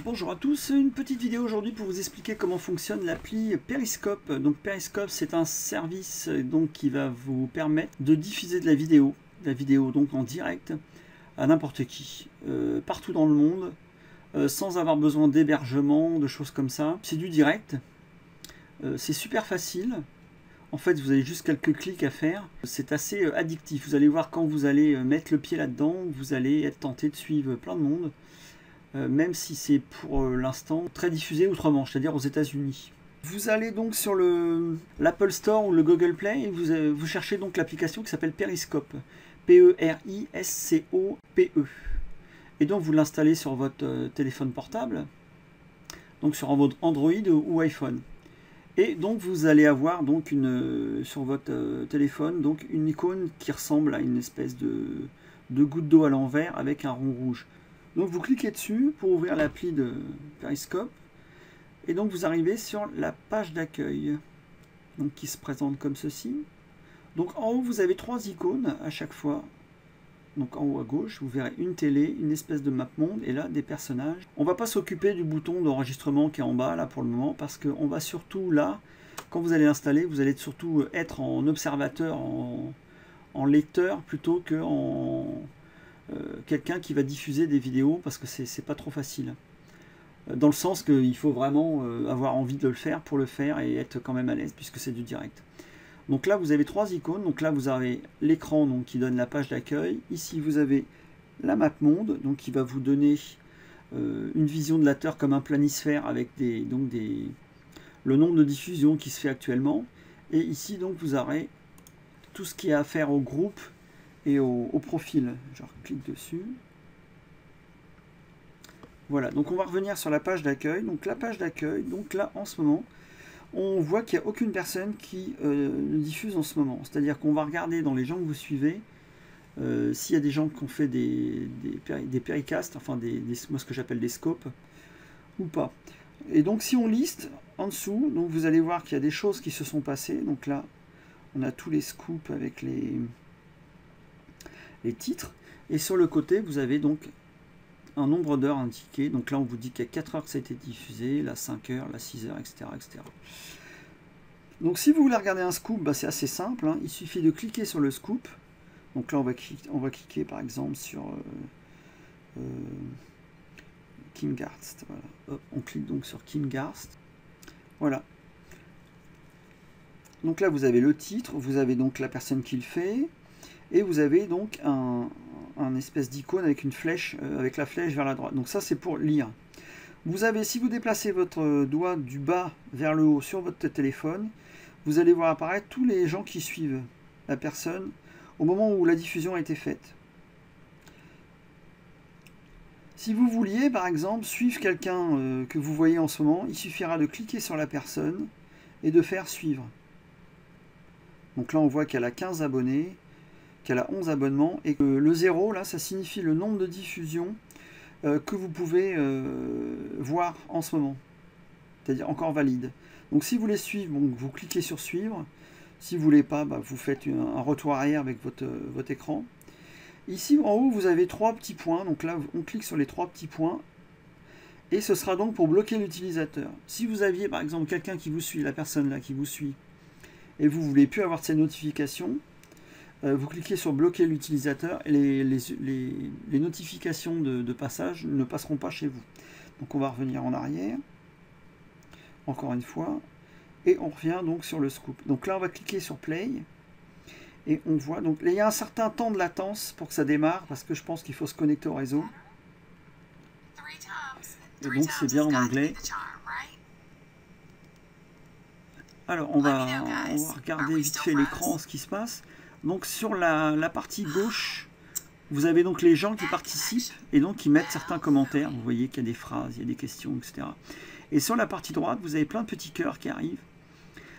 Bonjour à tous, une petite vidéo aujourd'hui pour vous expliquer comment fonctionne l'appli Periscope. Donc Periscope c'est un service donc, qui va vous permettre de diffuser de la vidéo, la vidéo donc en direct à n'importe qui, euh, partout dans le monde, euh, sans avoir besoin d'hébergement, de choses comme ça. C'est du direct, euh, c'est super facile. En fait, vous avez juste quelques clics à faire. C'est assez addictif. Vous allez voir quand vous allez mettre le pied là-dedans, vous allez être tenté de suivre plein de monde. Euh, même si c'est pour euh, l'instant très diffusé outre-Manche, c'est-à-dire aux États-Unis. Vous allez donc sur l'Apple Store ou le Google Play et vous, euh, cherchez donc l'application qui s'appelle Periscope. P-E-R-I-S-C-O-P-E. -E. Et donc vous l'installez sur votre téléphone portable, donc sur votre Android ou iPhone. Et donc vous allez avoir donc une, sur votre téléphone donc une icône qui ressemble à une espèce de, de goutte d'eau à l'envers avec un rond rouge. Donc vous cliquez dessus pour ouvrir l'appli de Periscope. Et donc vous arrivez sur la page d'accueil. Donc qui se présente comme ceci. Donc en haut vous avez trois icônes à chaque fois. Donc en haut à gauche, vous verrez une télé, une espèce de map monde et là des personnages. On va pas s'occuper du bouton d'enregistrement qui est en bas là pour le moment parce qu'on va surtout là, quand vous allez l'installer, vous allez surtout être en observateur, en, lecteur plutôt que en, quelqu'un qui va diffuser des vidéos parce que c'est pas trop facile. Euh, dans le sens qu'il faut vraiment euh, avoir envie de le faire pour le faire et être quand même à l'aise puisque c'est du direct. Donc là, vous avez trois icônes. Donc là, vous avez l'écran qui donne la page d'accueil. Ici, vous avez la map monde, donc qui va vous donner une vision de la Terre comme un planisphère avec des, donc des, le nombre de diffusions qui se fait actuellement. Et ici, donc, vous aurez tout ce qui a à faire au groupe et au, profil. Je clique dessus. Voilà, donc on va revenir sur la page d'accueil. Donc la page d'accueil, donc là en ce moment, on voit qu'il n'y a aucune personne qui euh, diffuse en ce moment. C'est-à-dire qu'on va regarder dans les gens que vous suivez, euh, s'il y a des gens qui ont fait des, des, enfin des, moi ce que j'appelle des scopes, ou pas. Et donc si on liste en dessous, donc vous allez voir qu'il y a des choses qui se sont passées. Donc là, on a tous les scoops avec les, les titres. Et sur le côté, vous avez donc un nombre d'heures indiqué. Donc là, on vous dit a 4 heures que ça a été diffusé, là 5 heures, là 6 heures, etc. etc. Donc si vous voulez regarder un scoop, bah, c'est assez simple. Hein. Il suffit de cliquer sur le scoop. Donc là, on va, cliquer, on va cliquer par exemple sur euh, euh on clique donc sur King Voilà. Donc là, vous avez le titre, vous avez donc la personne qui le fait, et vous avez donc un, espèce d'icône avec une flèche, euh, avec la flèche vers la droite. Donc ça c'est pour lire. Vous avez, si vous déplacez votre doigt du bas vers le haut sur votre téléphone, vous allez voir apparaître tous les gens qui suivent la personne au moment où la diffusion a été faite. Si vous vouliez, par exemple, suivre quelqu'un euh, que vous voyez en ce moment, il suffira de cliquer sur la personne et de faire suivre. Donc là, on voit qu'elle a 15 abonnés qu'elle a 11 abonnements et que le 0 là ça signifie le nombre de diffusions euh, que vous pouvez euh, voir en ce moment. C'est-à-dire encore valide. Donc si vous voulez suivre vous cliquez sur suivre. Si vous voulez pas bah, vous faites un retour arrière avec votre, votre écran. Ici en haut vous avez trois petits points. Donc là on clique sur les trois petits points. Et ce sera donc pour bloquer l'utilisateur. Si vous aviez par exemple quelqu'un qui vous suit la personne là qui vous suit et vous voulez plus avoir ces notifications euh, vous cliquez sur bloquer l'utilisateur et les, notifications de, passage ne passeront pas chez vous. Donc on va revenir en arrière, encore une fois, et on revient donc sur le scoop. Donc là on va cliquer sur play, et on voit, donc il y a un certain temps de latence pour que ça démarre, parce que je pense qu'il faut se connecter au réseau. Et donc c'est bien en anglais. Alors on va regarder vite fait l'écran, ce qui se passe. Donc sur la, partie gauche, vous avez donc les gens qui participent et donc qui mettent certains commentaires. Vous voyez qu'il y a des phrases, il y a des questions, etc. Et sur la partie droite, vous avez plein de petits cœurs qui arrivent.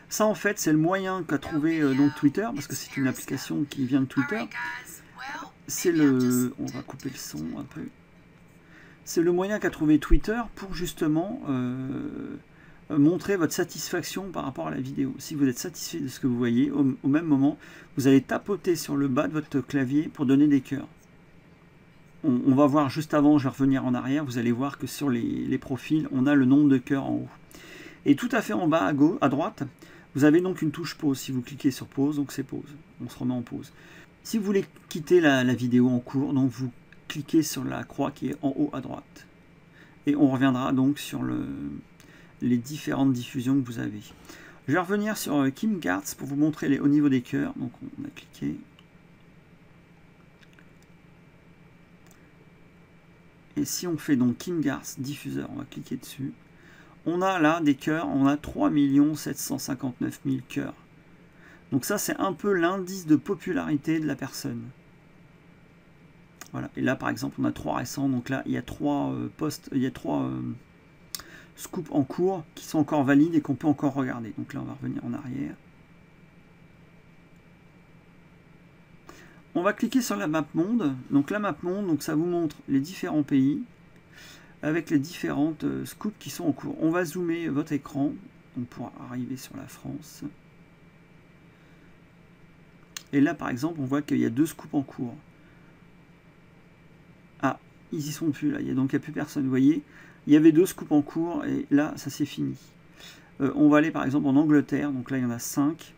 Ça, en fait, c'est le moyen qu'a trouvé euh, donc Twitter, parce que c'est une application qui vient de Twitter. C'est le... On va couper le son un peu. C'est le moyen qu'a trouvé Twitter pour justement... Euh, montrer votre satisfaction par rapport à la vidéo. Si vous êtes satisfait de ce que vous voyez, au, même moment, vous allez tapoter sur le bas de votre clavier pour donner des cœurs. on, va voir juste avant, je vais revenir en arrière, vous allez voir que sur les, profils, on a le nombre de cœurs en haut. Et tout à fait en bas à, gauche, à droite, vous avez donc une touche pause. Si vous cliquez sur pause, donc c'est pause. On se remet en pause. Si vous voulez quitter la, vidéo en cours, donc vous cliquez sur la croix qui est en haut à droite. Et on reviendra donc sur le, les différentes diffusions que vous avez. Je vais revenir sur euh, Kim Gartz pour vous montrer les, au niveau des cœurs. Donc on a cliqué. Et si on fait donc Kim Gartz diffuseur, on va cliquer dessus. On a là des cœurs, on a 3 759 000 cœurs. Donc ça, c'est un peu l'indice de popularité de la personne. Voilà. Et là, par exemple, on a trois récents. Donc là, il y a trois euh, postes, il y a trois euh, scoops en cours qui sont encore valides et qu'on peut encore regarder. Donc là, on va revenir en arrière. On va cliquer sur la map monde. Donc la map monde, donc ça vous montre les différents pays avec les différentes euh, scoops qui sont en cours. On va zoomer votre écran pour arriver sur la France. Et là, par exemple, on voit qu'il y a deux scoops en cours. Ah, ils y sont plus là. Il y a donc il n'y a plus personne. Vous voyez, il y avait deux scoops en cours et là, ça c'est fini. Euh, on va aller par exemple en Angleterre. Donc là, il y en a 5.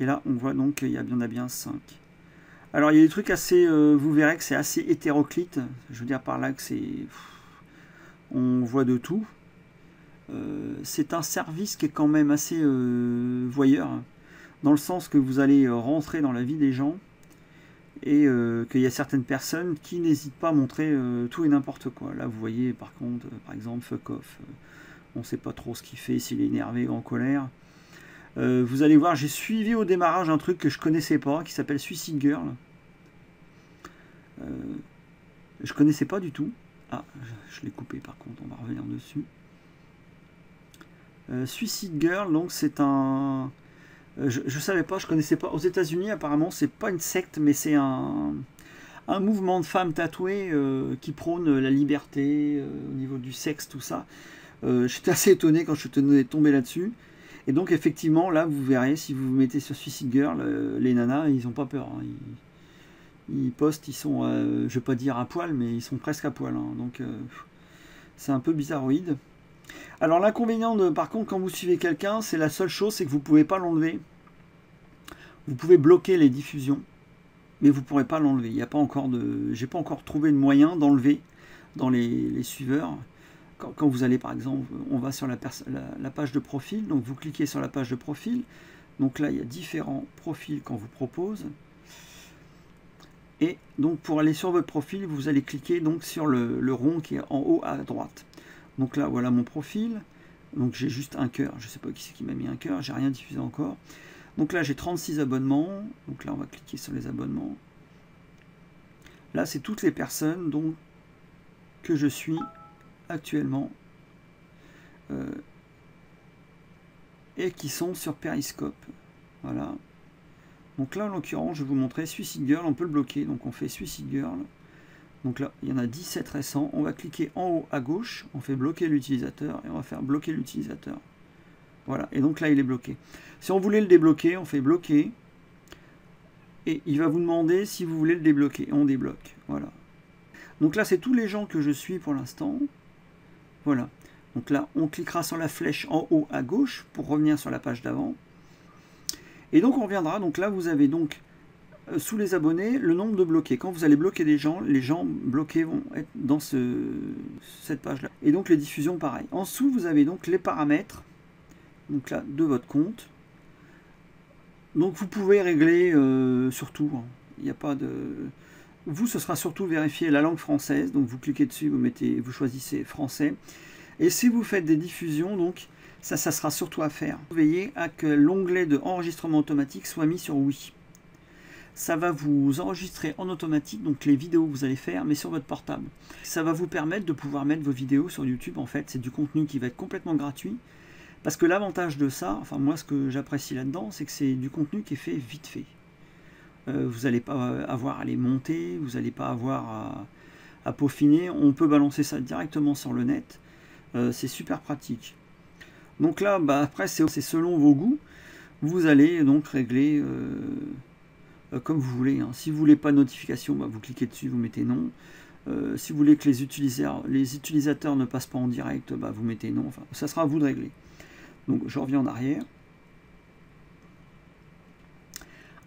Et là, on voit donc qu'il y, en a bien 5. Alors, il y a des trucs assez... Euh, vous verrez que c'est assez hétéroclite. Je veux dire par là que c'est... On voit de tout. Euh, c'est un service qui est quand même assez voyeur dans le sens que vous allez rentrer dans la vie des gens et euh, qu'il y a certaines personnes qui n'hésitent pas à montrer euh, tout et n'importe quoi. Là, vous voyez, par contre, par exemple, fuck off. on ne sait pas trop ce qu'il fait, s'il est énervé ou en colère. vous allez voir, j'ai suivi au démarrage un truc que je connaissais pas, qui s'appelle Suicide Girl. je connaissais pas du tout. Ah, je, l'ai coupé par contre, on va revenir dessus. Suicide Girl, donc c'est un euh, je, ne savais pas, je connaissais pas. Aux États-Unis, apparemment, c'est pas une secte, mais c'est un, mouvement de femmes tatouées euh, qui prône la liberté euh, au niveau du sexe, tout ça. J'étais assez étonné quand je suis tombé là-dessus. Et donc, effectivement, là, vous verrez, si vous vous mettez sur Suicide Girl, les nanas, ils ont pas peur. Hein. Ils, postent, ils sont, je vais pas dire à poil, mais ils sont presque à poil. Hein. Donc, c'est un peu bizarroïde. Alors l'inconvénient, par contre, quand vous suivez quelqu'un, c'est la seule chose, c'est que vous ne pouvez pas l'enlever. Vous pouvez bloquer les diffusions, mais vous ne pourrez pas l'enlever. Il n'y a pas encore de, j'ai pas encore trouvé de moyen d'enlever dans les, suiveurs. Quand, vous allez, par exemple, on va sur la, la, page de profil, donc vous cliquez sur la page de profil. Donc là, il y a différents profils qu'on vous propose. Et donc pour aller sur votre profil, vous allez cliquer donc sur le rond qui est en haut à droite. Donc là, voilà mon profil. Donc j'ai juste un cœur. Je ne sais pas qui c'est qui m'a mis un cœur. J'ai rien diffusé encore. Donc là, j'ai 36 abonnements. Donc là, on va cliquer sur les abonnements. Là, c'est toutes les personnes donc, que je suis actuellement euh, et qui sont sur Periscope. Voilà. Donc là, en l'occurrence, je vais vous montrer Suicide Girl. On peut le bloquer. Donc on fait Suicide Girl. Donc là, il y en a 17 récents. On va cliquer en haut à gauche, on fait bloquer l'utilisateur et on va faire bloquer l'utilisateur. Voilà, et donc là, il est bloqué. Si on voulait le débloquer, on fait bloquer. Et il va vous demander si vous voulez le débloquer. On débloque. Voilà. Donc là, c'est tous les gens que je suis pour l'instant. Voilà. Donc là, on cliquera sur la flèche en haut à gauche pour revenir sur la page d'avant. Et donc, on reviendra. Donc là, vous avez donc sous les abonnés le nombre de bloqués. Quand vous allez bloquer des gens, les gens bloqués vont être dans ce, cette page-là. Et donc les diffusions, pareil. En dessous, vous avez donc les paramètres donc là, de votre compte. Donc vous pouvez régler euh, surtout. Hein. Il n'y a pas de... Vous, ce sera surtout vérifier la langue française. Donc vous cliquez dessus, vous, mettez, vous choisissez français. Et si vous faites des diffusions, donc ça, ça sera surtout à faire. Veillez à que l'onglet de enregistrement automatique soit mis sur oui ça va vous enregistrer en automatique donc les vidéos que vous allez faire mais sur votre portable. Ça va vous permettre de pouvoir mettre vos vidéos sur YouTube en fait, c'est du contenu qui va être complètement gratuit parce que l'avantage de ça, enfin moi ce que j'apprécie là-dedans, c'est que c'est du contenu qui est fait vite fait. Euh, vous n'allez pas avoir à les monter, vous n'allez pas avoir à, peaufiner, on peut balancer ça directement sur le net, euh, c'est super pratique. Donc là, bah, après c'est selon vos goûts, vous allez donc régler... Euh, comme vous voulez. Hein. Si vous voulez pas de notification, bah, vous cliquez dessus, vous mettez non. si vous voulez que les utilisateurs, ne passent pas en direct, bah, vous mettez non. Enfin, ça sera à vous de régler. Donc je reviens en arrière.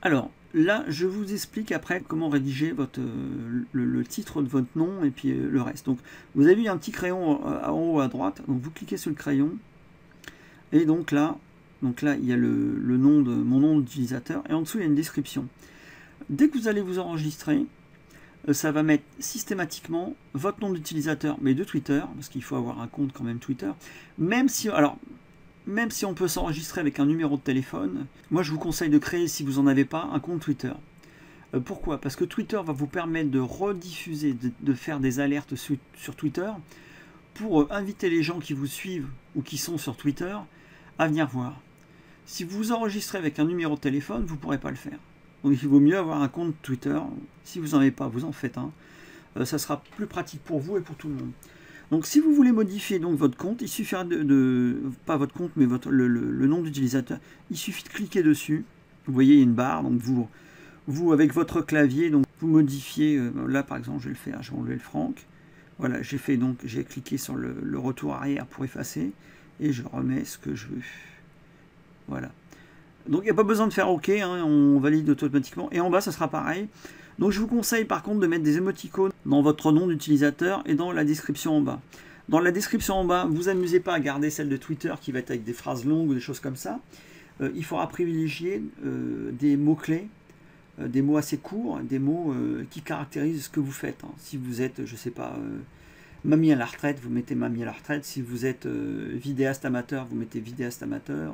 Alors, là, je vous explique après comment rédiger votre, euh, le, titre de votre nom et puis euh, le reste. Donc, vous avez vu un petit crayon euh, en haut à droite. Donc, vous cliquez sur le crayon. Et donc là, donc là il y a le, nom de mon nom d'utilisateur. Et en dessous, il y a une description. Dès que vous allez vous enregistrer, ça va mettre systématiquement votre nom d'utilisateur, mais de Twitter, parce qu'il faut avoir un compte quand même Twitter. Même si, alors, même si on peut s'enregistrer avec un numéro de téléphone, moi je vous conseille de créer, si vous n'en avez pas, un compte Twitter. Euh, pourquoi? Parce que Twitter va vous permettre de rediffuser, de, faire des alertes sur, Twitter pour euh, inviter les gens qui vous suivent ou qui sont sur Twitter à venir voir. Si vous vous enregistrez avec un numéro de téléphone, vous ne pourrez pas le faire. Donc il vaut mieux avoir un compte Twitter. Si vous n'en avez pas, vous en faites un. Euh, ça sera plus pratique pour vous et pour tout le monde. Donc si vous voulez modifier donc votre compte, il suffira de, pas votre compte mais le, nom d'utilisateur, il suffit de cliquer dessus. Vous voyez il y a une barre, donc vous, vous avec votre clavier, donc vous modifiez, euh, là par exemple je vais le faire, je vais enlever le franc. Voilà, j'ai fait donc, j'ai cliqué sur le, retour arrière pour effacer et je remets ce que je veux. Voilà. Donc il n'y a pas besoin de faire OK, hein, on valide automatiquement. Et en bas, ça sera pareil. Donc je vous conseille par contre de mettre des émoticônes dans votre nom d'utilisateur et dans la description en bas. Dans la description en bas, vous amusez pas à garder celle de Twitter qui va être avec des phrases longues ou des choses comme ça. Euh, il faudra privilégier euh, des mots-clés, euh, des mots assez courts, des mots qui caractérisent ce que vous faites. Hein. Si vous êtes, je sais pas, mamie à la retraite, vous mettez mamie à la retraite. Si vous êtes vidéaste amateur, vous mettez vidéaste amateur.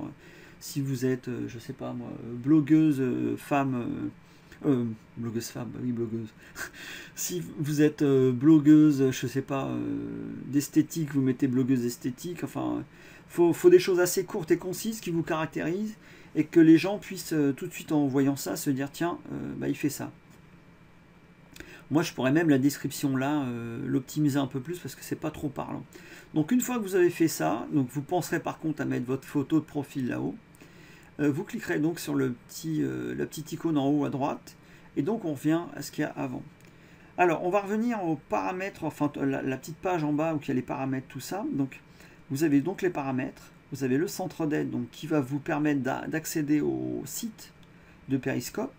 Si vous êtes, je sais pas moi, blogueuse femme euh, blogueuse femme, oui, blogueuse. si vous êtes euh, blogueuse, je sais pas, euh, d'esthétique, vous mettez blogueuse esthétique. Enfin, faut, faut des choses assez courtes et concises qui vous caractérisent et que les gens puissent tout de suite en voyant ça se dire tiens, bah, il fait ça. Moi, je pourrais même la description là l'optimiser un peu plus parce que c'est pas trop parlant. Donc, une fois que vous avez fait ça, donc vous penserez par contre à mettre votre photo de profil là-haut. Euh, vous cliquerez donc sur le petit, euh, la petite icône en haut à droite, et donc on revient à ce qu'il y a avant. Alors, on va revenir aux paramètres, enfin la, petite page en bas où il y a les paramètres, tout ça. Donc, vous avez donc les paramètres, vous avez le centre d'aide donc qui va vous permettre d'accéder au site de Periscope.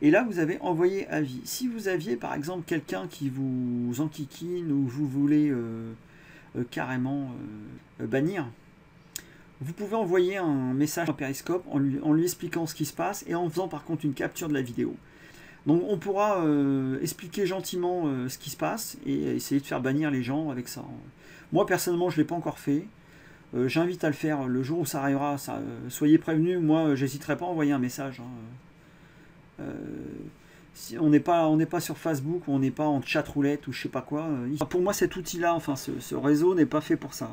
Et là, vous avez envoyé avis. Si vous aviez par exemple quelqu'un qui vous enquiquine ou vous voulez euh, carrément bannir, vous pouvez envoyer un message à Periscope en lui, expliquant ce qui se passe et en faisant par contre une capture de la vidéo. Donc on pourra euh, expliquer gentiment euh, ce qui se passe et essayer de faire bannir les gens avec ça. Moi personnellement je ne l'ai pas encore fait. Euh, j'invite à le faire le jour où ça arrivera. Soyez prévenus, moi j'hésiterai pas à envoyer un message. Hein. Si on n'est pas, pas sur Facebook, on n'est pas en chat roulette ou je sais pas quoi. Pour moi cet outil-là, enfin ce réseau n'est pas fait pour ça.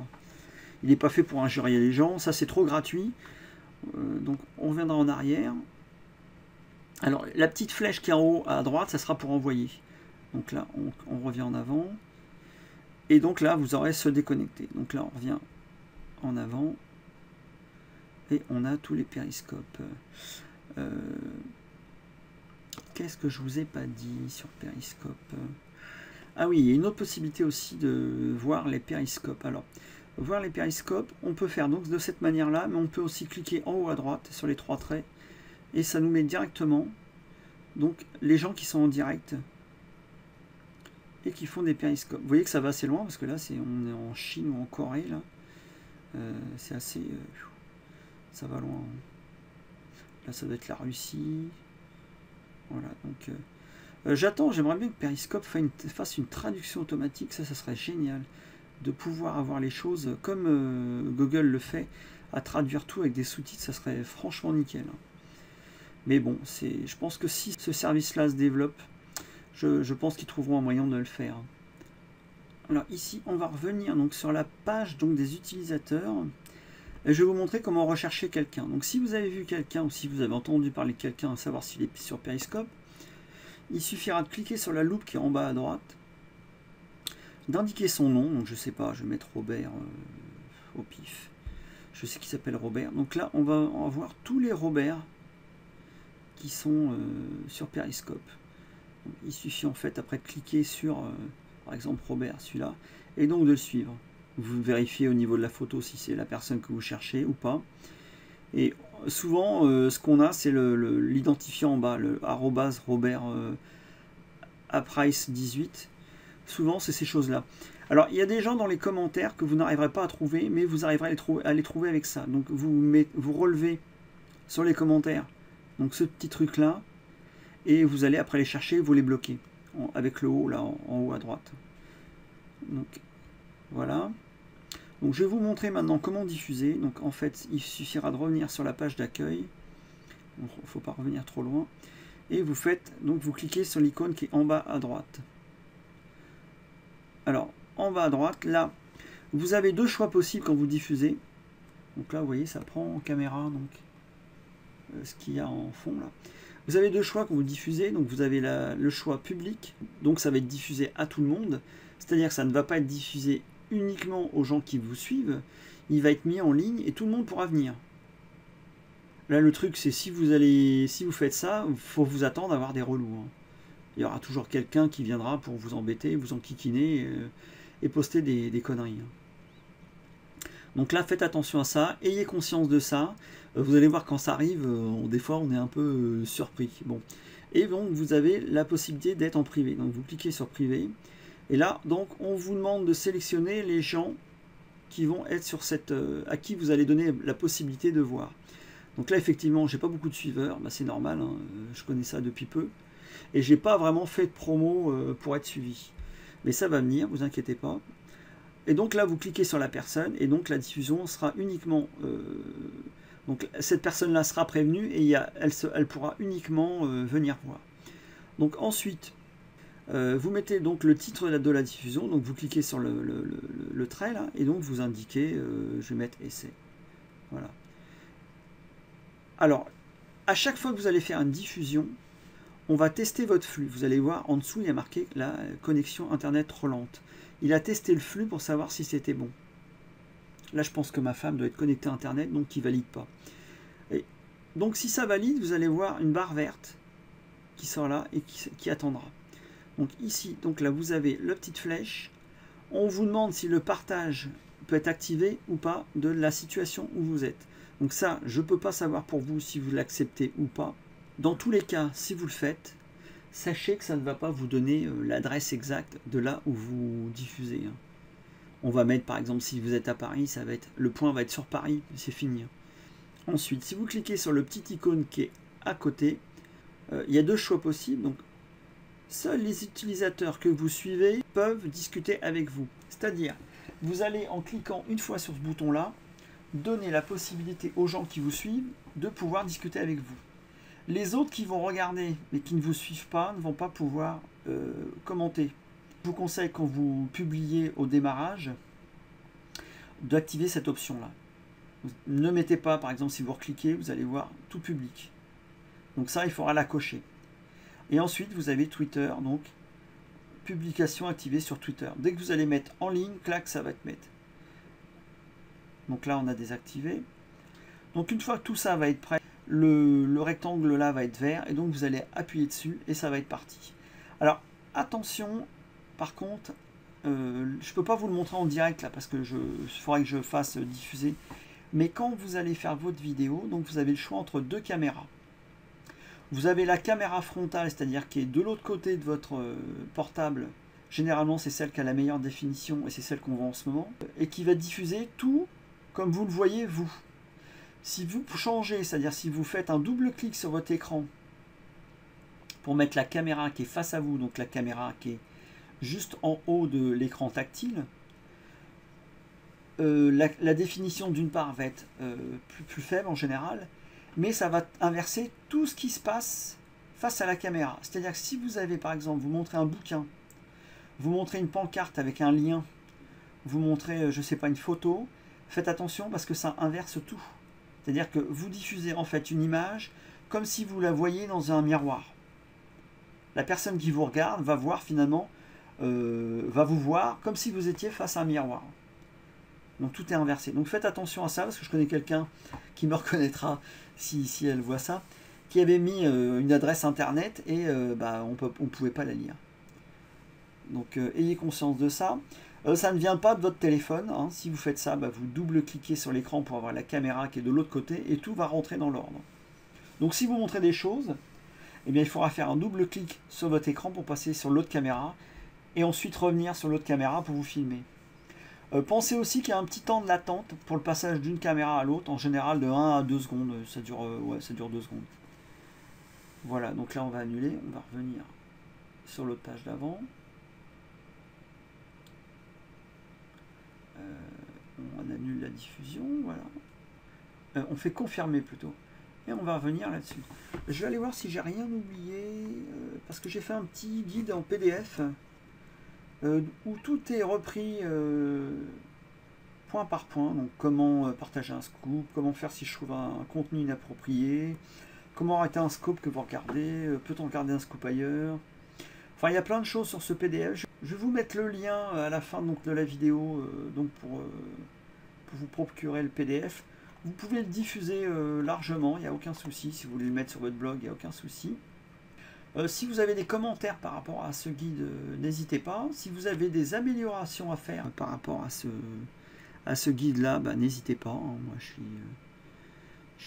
Il n'est pas fait pour injurier les gens. Ça, c'est trop gratuit. Euh, donc, on reviendra en arrière. Alors, la petite flèche qui est en haut à droite, ça sera pour envoyer. Donc là, on, revient en avant. Et donc là, vous aurez se déconnecter. Donc là, on revient en avant. Et on a tous les périscopes. Euh, qu'est-ce que je vous ai pas dit sur périscope? Ah oui, il y a une autre possibilité aussi de voir les périscopes. Alors, voir les périscopes, on peut faire donc de cette manière-là, mais on peut aussi cliquer en haut à droite sur les trois traits, et ça nous met directement donc les gens qui sont en direct et qui font des périscopes. Vous voyez que ça va assez loin, parce que là, c'est on est en Chine ou en Corée, là. Euh, c'est assez... Euh, ça va loin. Là, ça doit être la Russie. Voilà, donc... Euh, j'attends, j'aimerais bien que Periscope fasse une traduction automatique, ça, ça serait génial de pouvoir avoir les choses comme euh, Google le fait, à traduire tout avec des sous-titres, ça serait franchement nickel. Mais bon, c'est, je pense que si ce service-là se développe, je, pense qu'ils trouveront un moyen de le faire. Alors ici, on va revenir donc sur la page donc des utilisateurs. Et je vais vous montrer comment rechercher quelqu'un. Donc si vous avez vu quelqu'un ou si vous avez entendu parler de quelqu'un, à savoir s'il est sur Periscope, il suffira de cliquer sur la loupe qui est en bas à droite d'indiquer son nom. Donc je sais pas, je vais mettre Robert euh, au pif. Je sais qu'il s'appelle Robert. Donc là, on va avoir tous les Robert qui sont euh, sur Periscope. il suffit en fait après de cliquer sur, euh, par exemple Robert, celui-là, et donc de le suivre. Vous vérifiez au niveau de la photo si c'est la personne que vous cherchez ou pas. Et souvent, ce qu'on a, c'est l'identifiant en bas, le arrobas Robert Price 18. Souvent, c'est ces choses-là. Alors, il y a des gens dans les commentaires que vous n'arriverez pas à trouver, mais vous arriverez à les, trouver, avec ça. Donc, vous, vous relevez sur les commentaires donc ce petit truc-là, et vous allez après les chercher, vous les bloquez, avec le haut, là, en, haut à droite. Donc, voilà. Donc, je vais vous montrer maintenant comment diffuser. Donc, en fait, il suffira de revenir sur la page d'accueil. Il ne faut pas revenir trop loin. Et vous faites, donc vous cliquez sur l'icône qui est en bas à droite. Alors, en bas à droite, là, vous avez deux choix possibles quand vous diffusez. Donc là, vous voyez, ça prend en caméra donc euh, ce qu'il y a en fond là. Vous avez deux choix quand vous diffusez. Donc vous avez le choix public, donc ça va être diffusé à tout le monde. C'est-à-dire que ça ne va pas être diffusé uniquement aux gens qui vous suivent. Il va être mis en ligne et tout le monde pourra venir. Là, le truc, c'est si vous allez, si vous faites ça, il faut vous attendre à avoir des relous. Hein. Il y aura toujours quelqu'un qui viendra pour vous embêter, vous enquiquiner. Euh, et poster des, conneries. Hein. Donc là, faites attention à ça, ayez conscience de ça. Euh, vous allez voir quand ça arrive, euh, des fois on est un peu surpris. Bon. Et donc vous avez la possibilité d'être en privé. Donc vous cliquez sur privé. Et là, donc on vous demande de sélectionner les gens qui vont être sur cette. à qui vous allez donner la possibilité de voir. Donc là, effectivement, j'ai pas beaucoup de suiveurs, bah, c'est normal, hein, je connais ça depuis peu. Et j'ai pas vraiment fait de promo pour être suivi mais ça va venir, vous inquiétez pas. Et donc là, vous cliquez sur la personne, et donc la diffusion sera uniquement... Euh, donc cette personne-là sera prévenue, et il elle, elle, pourra uniquement euh, venir voir. Donc ensuite, euh, vous mettez donc le titre de la, diffusion, donc vous cliquez sur le, trait, là, et donc vous indiquez, je vais mettre essai. Voilà. Alors, à chaque fois que vous allez faire une diffusion, on va tester votre flux. Vous allez voir en dessous, il y a marqué la connexion Internet trop. Il a testé le flux pour savoir si c'était bon. Là, je pense que ma femme doit être connectée à Internet, donc il ne valide pas. Donc, si ça valide, vous allez voir une barre verte qui sort là et qui, attendra. Donc ici, donc là, vous avez la petite flèche. On vous demande si le partage peut être activé ou pas de la situation où vous êtes. Donc ça, je ne peux pas savoir pour vous si vous l'acceptez ou pas. Dans tous les cas, si vous le faites, sachez que ça ne va pas vous donner euh, l'adresse exacte de là où vous diffusez. Hein. On va mettre par exemple si vous êtes à Paris, ça va être le point va être sur Paris, c'est fini. Hein. Ensuite, si vous cliquez sur le petit icône qui est à côté, euh, il y a deux choix possibles. Donc, seuls les utilisateurs que vous suivez peuvent discuter avec vous. C'est-à-dire, vous allez en cliquant une fois sur ce bouton-là, donner la possibilité aux gens qui vous suivent de pouvoir discuter avec vous. Les autres qui vont regarder mais qui ne vous suivent pas ne vont pas pouvoir euh, commenter. Je vous conseille quand vous publiez au démarrage d'activer cette option-là. Ne mettez pas, par exemple, si vous recliquez, vous allez voir tout public. Donc ça, il faudra la cocher. Et ensuite, vous avez Twitter, donc publication activée sur Twitter. Dès que vous allez mettre en ligne, clac, ça va être mettre. Donc là, on a désactivé. Donc une fois que tout ça va être prêt, le, rectangle là va être vert et donc vous allez appuyer dessus et ça va être parti. Alors attention, par contre, euh, je ne peux pas vous le montrer en direct là parce que je faudrait que je fasse diffuser. Mais quand vous allez faire votre vidéo, donc vous avez le choix entre deux caméras. Vous avez la caméra frontale, c'est-à-dire qui est de l'autre côté de votre euh, portable. Généralement, c'est celle qui a la meilleure définition et c'est celle qu'on voit en ce moment. Et qui va diffuser tout comme vous le voyez vous. Si vous changez, c'est-à-dire si vous faites un double clic sur votre écran pour mettre la caméra qui est face à vous, donc la caméra qui est juste en haut de l'écran tactile, euh, la, définition d'une part va être euh, plus, plus, faible en général, mais ça va inverser tout ce qui se passe face à la caméra. C'est-à-dire que si vous avez par exemple, vous montrez un bouquin, vous montrez une pancarte avec un lien, vous montrez, euh, je ne sais pas, une photo, faites attention parce que ça inverse tout. C'est-à-dire que vous diffusez en fait une image comme si vous la voyiez dans un miroir. La personne qui vous regarde va voir finalement, euh, va vous voir comme si vous étiez face à un miroir. Donc tout est inversé. Donc faites attention à ça parce que je connais quelqu'un qui me reconnaîtra si, si elle voit ça, qui avait mis une adresse internet et bah, on ne pouvait pas la lire. Donc ayez conscience de ça. Ça ne vient pas de votre téléphone. Hein. Si vous faites ça, bah, vous double-cliquez sur l'écran pour avoir la caméra qui est de l'autre côté et tout va rentrer dans l'ordre. Donc si vous montrez des choses, eh bien, il faudra faire un double clic sur votre écran pour passer sur l'autre caméra et ensuite revenir sur l'autre caméra pour vous filmer. Euh, pensez aussi qu'il y a un petit temps de latente pour le passage d'une caméra à l'autre, en général de 1 à 2 secondes, ça dure, euh, ouais, ça dure 2 secondes. Voilà, donc là on va annuler, on va revenir sur l'autre page d'avant. On annule la diffusion, voilà. on fait confirmer plutôt. Et on va revenir là-dessus. Je vais aller voir si j'ai rien oublié, parce que j'ai fait un petit guide en PDF euh, où tout est repris euh, point par point. Donc comment euh, partager un scoop, comment faire si je trouve un, contenu inapproprié, comment arrêter un scope que vous regardez, peut-on regarder un scoop ailleurs? Il y a plein de choses sur ce PDF. Je vais vous mettre le lien à la fin donc, de la vidéo donc pour, pour, vous procurer le PDF. Vous pouvez le diffuser largement, il n'y a aucun souci. Si vous voulez le mettre sur votre blog, il n'y a aucun souci. Euh, si vous avez des commentaires par rapport à ce guide, euh, n'hésitez pas. Si vous avez des améliorations à faire par rapport à ce, à ce guide-là, bah, n'hésitez pas. Hein. moi, je suis,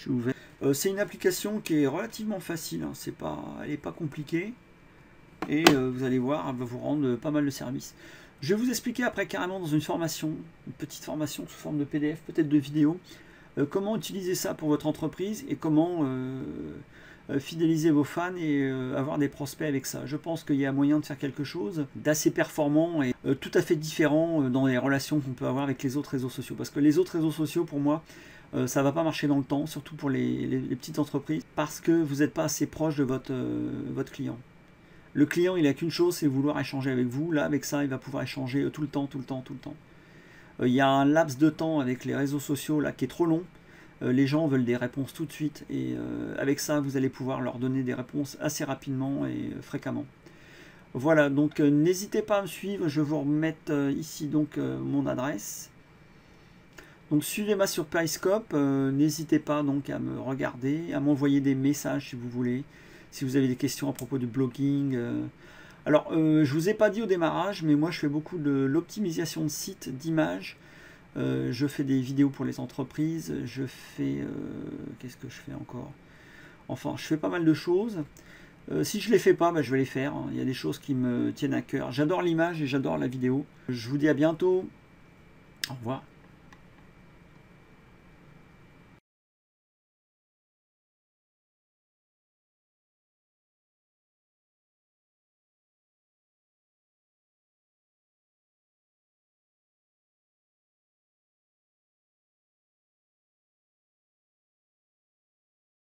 euh, ouvert. c'est une application qui est relativement facile. Hein. pas, elle n'est pas compliquée. Et vous allez voir, elle va vous rendre pas mal de services. Je vais vous expliquer après carrément dans une formation, une petite formation sous forme de PDF, peut-être de vidéo, comment utiliser ça pour votre entreprise et comment euh, fidéliser vos fans et euh, avoir des prospects avec ça. Je pense qu'il y a moyen de faire quelque chose d'assez performant et euh, tout à fait différent dans les relations qu'on peut avoir avec les autres réseaux sociaux. Parce que les autres réseaux sociaux, pour moi, ça va pas marcher dans le temps, surtout pour les, petites entreprises, parce que vous n'êtes pas assez proche de votre client. Le client, il n'a qu'une chose, c'est vouloir échanger avec vous. Là, avec ça, il va pouvoir échanger tout le temps, tout le temps, tout le temps. Il y a un laps de temps avec les réseaux sociaux là qui est trop long. Euh, les gens veulent des réponses tout de suite et euh, avec ça vous allez pouvoir leur donner des réponses assez rapidement et euh, fréquemment. Voilà, donc n'hésitez pas à me suivre, je vous remettre ici donc mon adresse. Donc suivez-moi sur Periscope, n'hésitez pas donc à me regarder, à m'envoyer des messages si vous voulez, si vous avez des questions à propos du blogging. Alors, je vous ai pas dit au démarrage, mais moi je fais beaucoup de l'optimisation de sites, d'images, euh, je fais des vidéos pour les entreprises, je fais... Euh, qu'est-ce que je fais encore? Enfin, je fais pas mal de choses. Euh, si je les fais pas, bah, je vais les faire. Hein. Il y a des choses qui me tiennent à cœur. J'adore l'image et j'adore la vidéo. Je vous dis à bientôt. Au revoir.